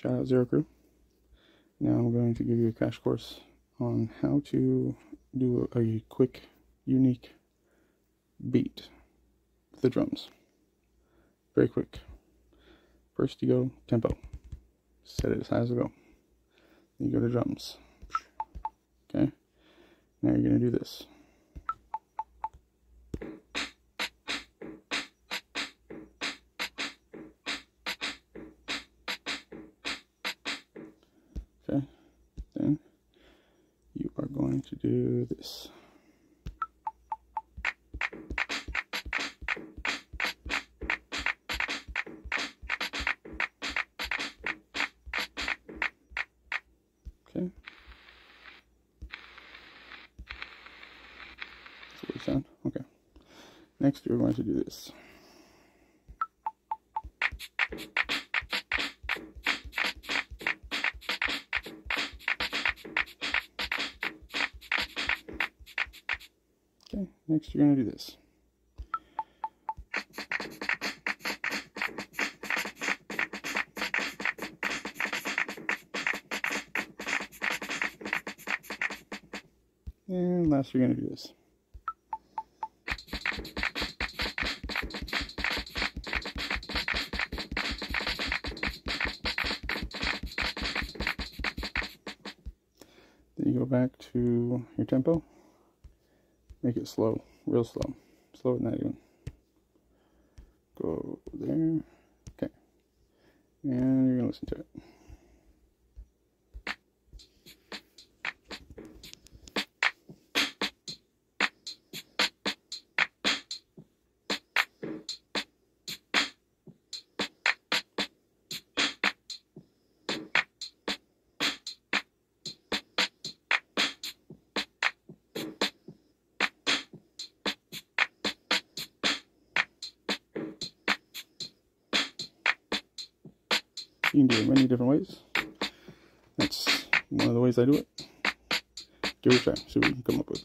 Shout out Zero Crew. Now I'm going to give you a crash course on how to do a, a quick, unique beat with the drums. Very quick. First you go tempo. Set it as high as it go. Then you go to drums. Okay. Now you're going to do this. Then you are going to do this. Okay. That's what we sound. Okay. Next, you're going to do this. Okay, next you're going to do this. And last you're going to do this. Then you go back to your tempo. Make it slow, real slow. Slow it not even. Go there. Okay. And you're gonna listen to it. You can do it many different ways. That's one of the ways I do it. Give it a try, see what you can come up with.